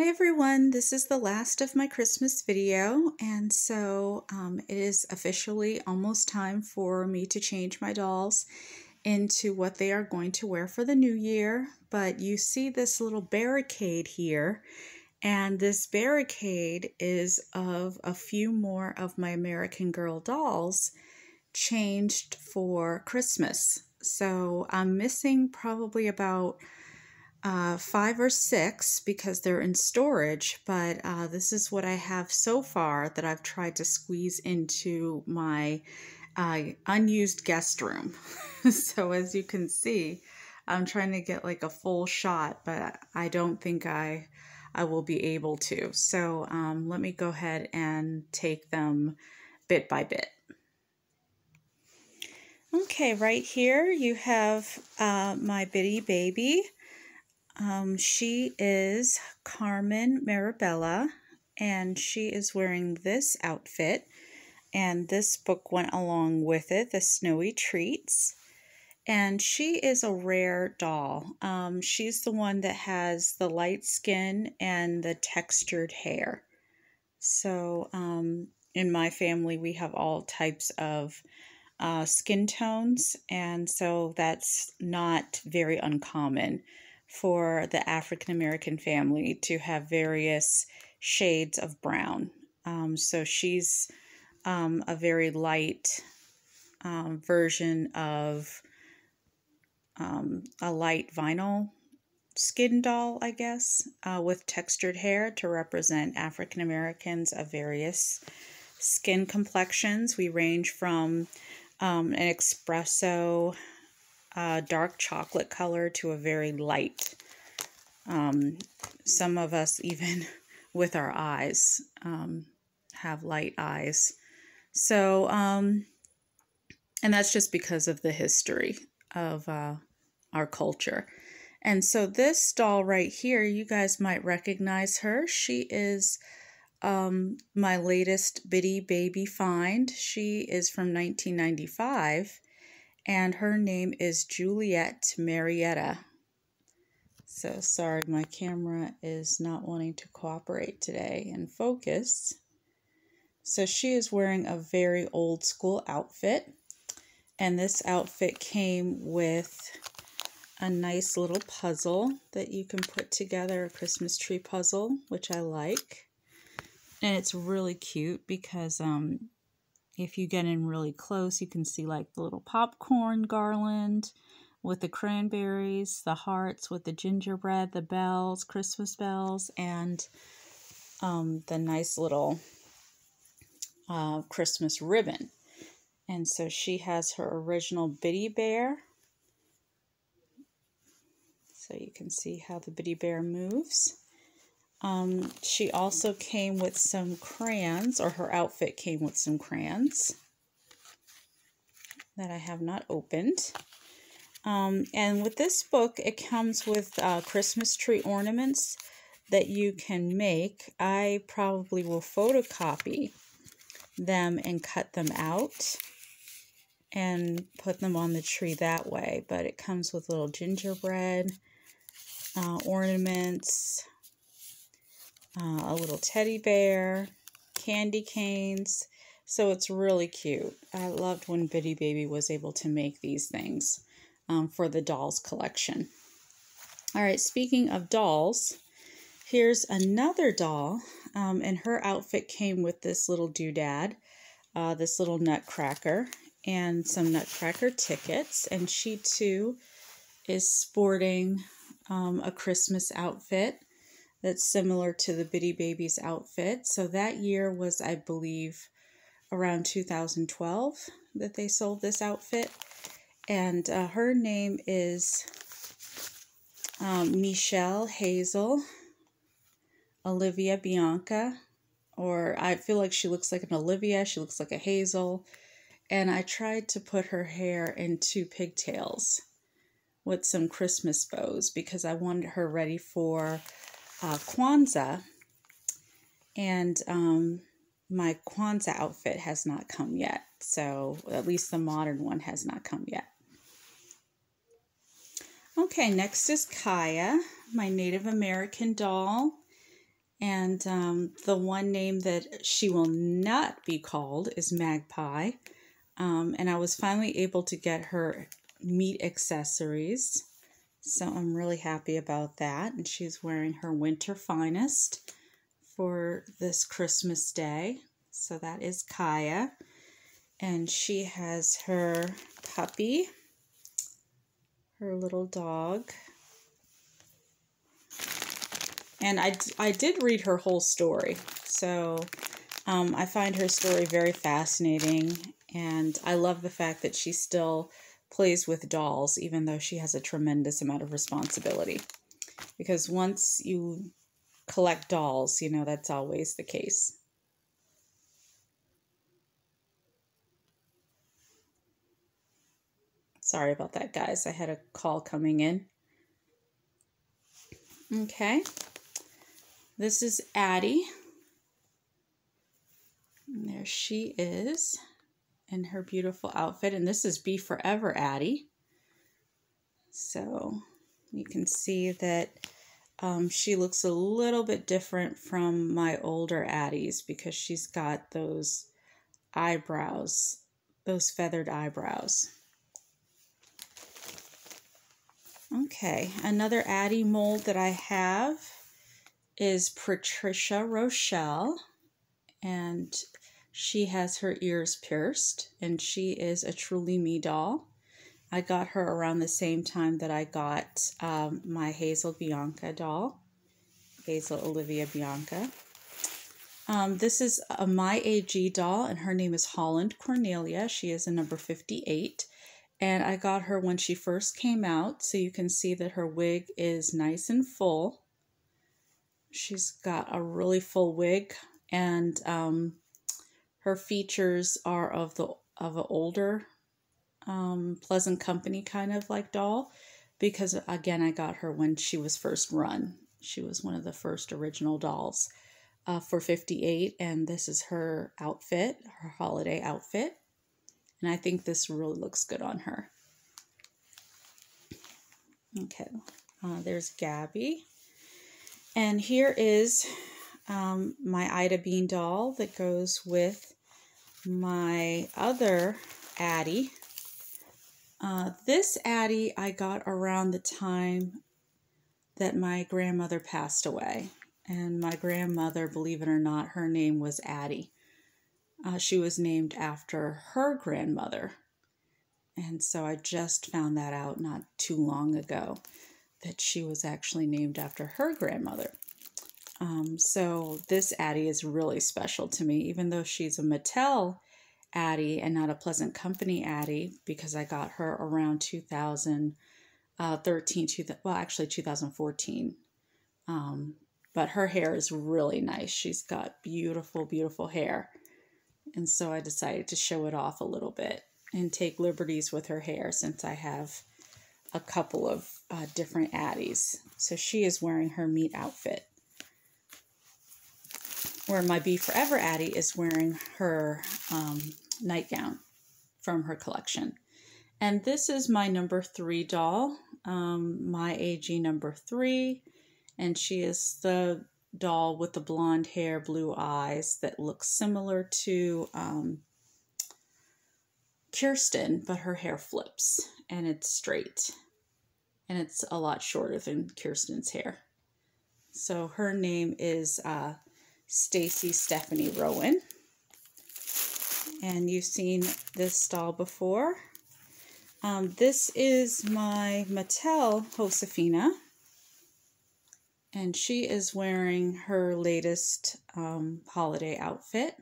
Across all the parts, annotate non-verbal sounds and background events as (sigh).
Hi everyone, this is the last of my Christmas video and so um, it is officially almost time for me to change my dolls into what they are going to wear for the new year. But you see this little barricade here and this barricade is of a few more of my American Girl dolls changed for Christmas. So I'm missing probably about uh, five or six because they're in storage, but uh, this is what I have so far that I've tried to squeeze into my uh, unused guest room. (laughs) so as you can see, I'm trying to get like a full shot, but I don't think I I will be able to. So um, let me go ahead and take them bit by bit. Okay, right here you have uh, my bitty baby. Um, she is Carmen Marabella, and she is wearing this outfit. And this book went along with it, The Snowy Treats. And she is a rare doll. Um, she's the one that has the light skin and the textured hair. So, um, in my family, we have all types of uh, skin tones, and so that's not very uncommon for the African American family to have various shades of brown. Um, so she's um, a very light um, version of um, a light vinyl skin doll, I guess, uh, with textured hair to represent African Americans of various skin complexions. We range from um, an espresso uh, dark chocolate color to a very light. Um, some of us, even (laughs) with our eyes, um, have light eyes. So, um, and that's just because of the history of uh, our culture. And so, this doll right here, you guys might recognize her. She is um, my latest Bitty Baby find. She is from 1995 and her name is Juliet Marietta. So sorry, my camera is not wanting to cooperate today and focus. So she is wearing a very old school outfit. And this outfit came with a nice little puzzle that you can put together, a Christmas tree puzzle, which I like. And it's really cute because um, if you get in really close, you can see like the little popcorn garland with the cranberries, the hearts with the gingerbread, the bells, Christmas bells, and um, the nice little uh, Christmas ribbon. And so she has her original Bitty Bear. So you can see how the Bitty Bear moves. Um, she also came with some crayons, or her outfit came with some crayons that I have not opened. Um, and with this book, it comes with uh, Christmas tree ornaments that you can make. I probably will photocopy them and cut them out and put them on the tree that way. But it comes with little gingerbread uh, ornaments, uh, a little teddy bear, candy canes. So it's really cute. I loved when Bitty Baby was able to make these things um, for the dolls collection. All right, speaking of dolls, here's another doll, um, and her outfit came with this little doodad, uh, this little nutcracker, and some nutcracker tickets, and she too is sporting um, a Christmas outfit that's similar to the Bitty Babies outfit. So that year was, I believe, around 2012 that they sold this outfit. And uh, her name is um, Michelle Hazel Olivia Bianca. Or I feel like she looks like an Olivia, she looks like a Hazel. And I tried to put her hair in two pigtails with some Christmas bows because I wanted her ready for uh, Kwanzaa, and um, my Kwanzaa outfit has not come yet. So at least the modern one has not come yet. Okay, next is Kaya, my Native American doll. And um, the one name that she will not be called is Magpie. Um, and I was finally able to get her Meet accessories. So I'm really happy about that. And she's wearing her winter finest for this Christmas day. So that is Kaya. And she has her puppy, her little dog. And I, I did read her whole story. So um, I find her story very fascinating. And I love the fact that she still plays with dolls, even though she has a tremendous amount of responsibility. Because once you collect dolls, you know, that's always the case. Sorry about that, guys. I had a call coming in. Okay. This is Addie. And there she is in her beautiful outfit. And this is Be Forever Addie. So you can see that um, she looks a little bit different from my older Addies because she's got those eyebrows, those feathered eyebrows. Okay, another Addie mold that I have is Patricia Rochelle, and she has her ears pierced, and she is a truly me doll. I got her around the same time that I got um, my Hazel Bianca doll, Hazel Olivia Bianca. Um, this is a My AG doll, and her name is Holland Cornelia. She is a number 58. And I got her when she first came out, so you can see that her wig is nice and full. She's got a really full wig, and um, her features are of the of an older um, Pleasant Company kind of like doll because again I got her when she was first run. She was one of the first original dolls uh, for 58 and this is her outfit, her holiday outfit. And I think this really looks good on her. Okay, uh, there's Gabby. And here is um, my Ida Bean doll that goes with my other Addie. Uh, this Addie I got around the time that my grandmother passed away. And my grandmother, believe it or not, her name was Addie. Uh, she was named after her grandmother. And so I just found that out not too long ago that she was actually named after her grandmother. Um, so this Addie is really special to me, even though she's a Mattel Addie and not a Pleasant Company Addie, because I got her around 2013, uh, well, actually 2014. Um, but her hair is really nice. She's got beautiful, beautiful hair. And so I decided to show it off a little bit and take liberties with her hair since I have a couple of uh, different Addies. So she is wearing her Meet outfit. Where my Be Forever Addie is wearing her um, nightgown from her collection. And this is my number three doll, um, my AG number three. And she is the doll with the blonde hair, blue eyes that looks similar to um, Kirsten, but her hair flips and it's straight. And it's a lot shorter than Kirsten's hair. So her name is uh, Stacy Stephanie Rowan. And you've seen this doll before. Um, this is my Mattel Josefina and she is wearing her latest um, holiday outfit.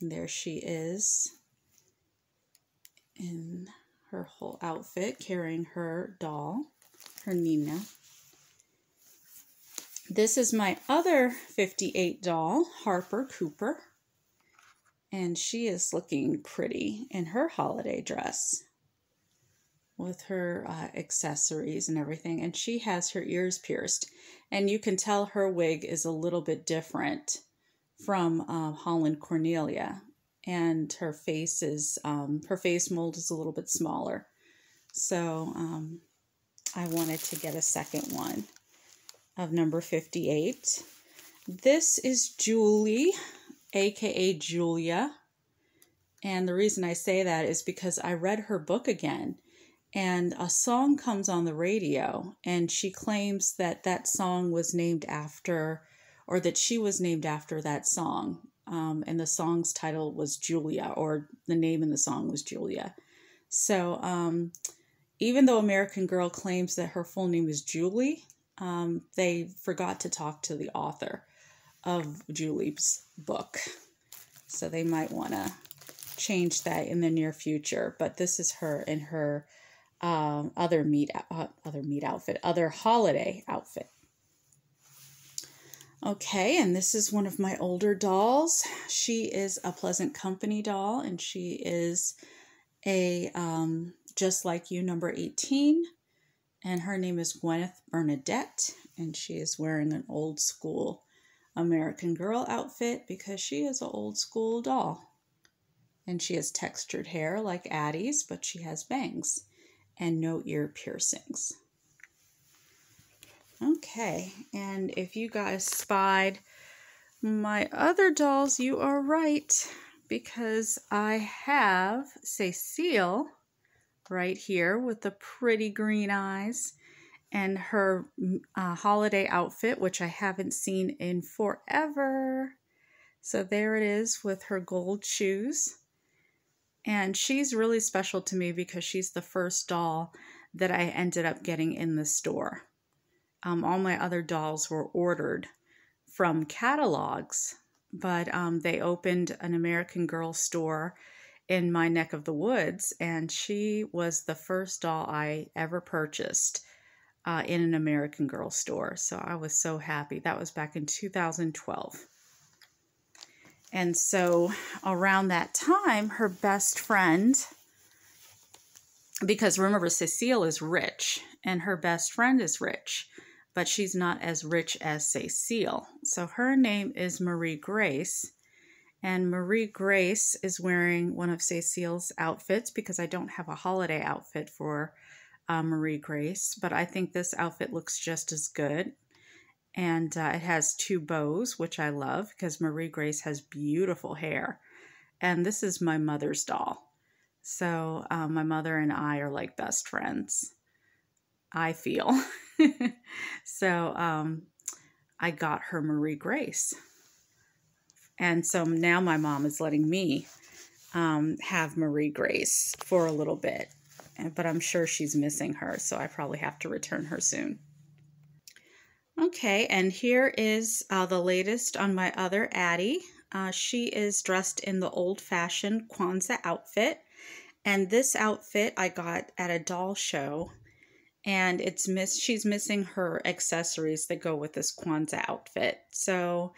And there she is in her whole outfit, carrying her doll, her Nina. This is my other 58 doll, Harper Cooper. And she is looking pretty in her holiday dress with her uh, accessories and everything. And she has her ears pierced. And you can tell her wig is a little bit different from uh, Holland Cornelia. And her face is, um, her face mold is a little bit smaller. So um, I wanted to get a second one of number 58. This is Julie, aka Julia. And the reason I say that is because I read her book again and a song comes on the radio and she claims that that song was named after or that she was named after that song um, and the song's title was julia or the name in the song was julia so um, even though american girl claims that her full name is julie um, they forgot to talk to the author of julie's book so they might want to change that in the near future but this is her in her um, other Meet uh, other Meet outfit, other holiday outfit. Okay, and this is one of my older dolls. She is a Pleasant Company doll, and she is a um, just like you number 18. And her name is Gwyneth Bernadette, and she is wearing an old school American Girl outfit because she is an old school doll. And she has textured hair like Addie's, but she has bangs and no ear piercings. Okay, and if you guys spied my other dolls, you are right because I have Cecile right here with the pretty green eyes and her uh, holiday outfit, which I haven't seen in forever. So there it is with her gold shoes. And she's really special to me because she's the first doll that I ended up getting in the store. Um, all my other dolls were ordered from catalogs, but um, they opened an American Girl store in my neck of the woods, and she was the first doll I ever purchased uh, in an American Girl store. So I was so happy. That was back in 2012. And so around that time, her best friend, because remember, Cecile is rich and her best friend is rich, but she's not as rich as Cecile. So her name is Marie Grace. And Marie Grace is wearing one of Cecile's outfits because I don't have a holiday outfit for uh, Marie Grace, but I think this outfit looks just as good and uh, it has two bows, which I love because Marie Grace has beautiful hair. And this is my mother's doll. So uh, my mother and I are like best friends. I feel. (laughs) so um, I got her Marie Grace. And so now my mom is letting me um, have Marie Grace for a little bit. But I'm sure she's missing her, so I probably have to return her soon. Okay, and here is uh, the latest on my other Addie. Uh, she is dressed in the old-fashioned Kwanzaa outfit. And this outfit I got at a doll show. And it's miss she's missing her accessories that go with this Kwanzaa outfit. So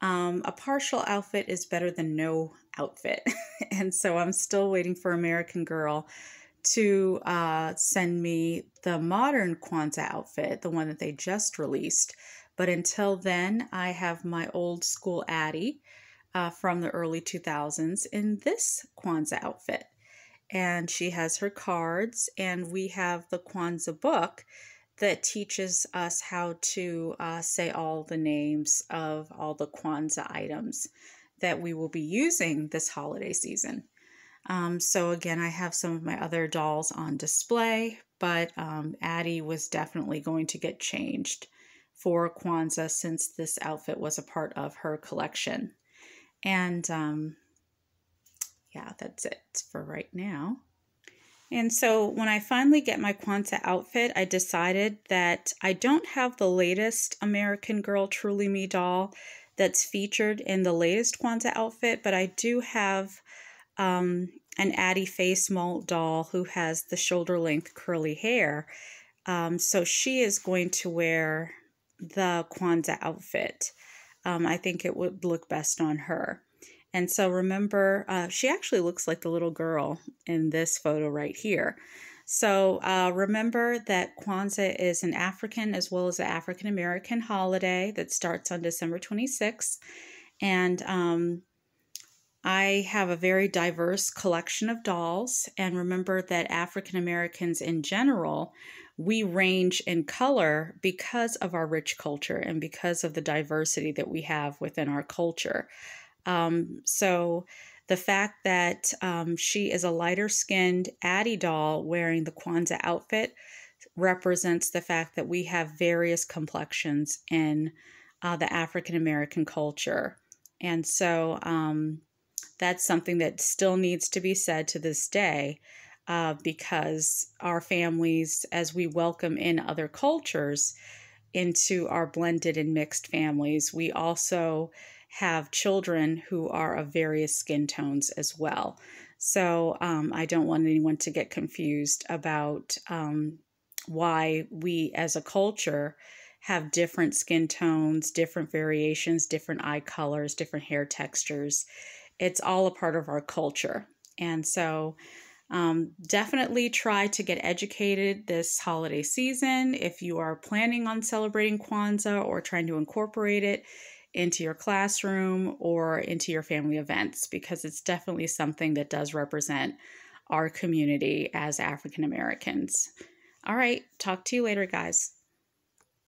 um, a partial outfit is better than no outfit. (laughs) and so I'm still waiting for American Girl to uh, send me the modern Kwanzaa outfit, the one that they just released. But until then, I have my old school Addie uh, from the early 2000s in this Kwanzaa outfit. And she has her cards, and we have the Kwanzaa book that teaches us how to uh, say all the names of all the Kwanzaa items that we will be using this holiday season. Um, so again, I have some of my other dolls on display, but um, Addie was definitely going to get changed for Kwanzaa since this outfit was a part of her collection. And um, yeah, that's it for right now. And so when I finally get my Kwanzaa outfit, I decided that I don't have the latest American Girl Truly Me doll that's featured in the latest Kwanzaa outfit, but I do have um, an Addie face mold doll who has the shoulder length curly hair. Um, so she is going to wear the Kwanzaa outfit. Um, I think it would look best on her. And so remember, uh, she actually looks like the little girl in this photo right here. So uh, remember that Kwanzaa is an African as well as an African American holiday that starts on December 26th. And um, I have a very diverse collection of dolls, and remember that African Americans in general we range in color because of our rich culture and because of the diversity that we have within our culture. Um, so the fact that um, she is a lighter skinned Addie doll wearing the Kwanzaa outfit represents the fact that we have various complexions in uh, the African American culture. And so um, that's something that still needs to be said to this day uh, because our families, as we welcome in other cultures into our blended and mixed families, we also have children who are of various skin tones as well. So um, I don't want anyone to get confused about um, why we as a culture have different skin tones, different variations, different eye colors, different hair textures. It's all a part of our culture. And so um, definitely try to get educated this holiday season if you are planning on celebrating Kwanzaa or trying to incorporate it into your classroom or into your family events because it's definitely something that does represent our community as African Americans. All right, talk to you later, guys.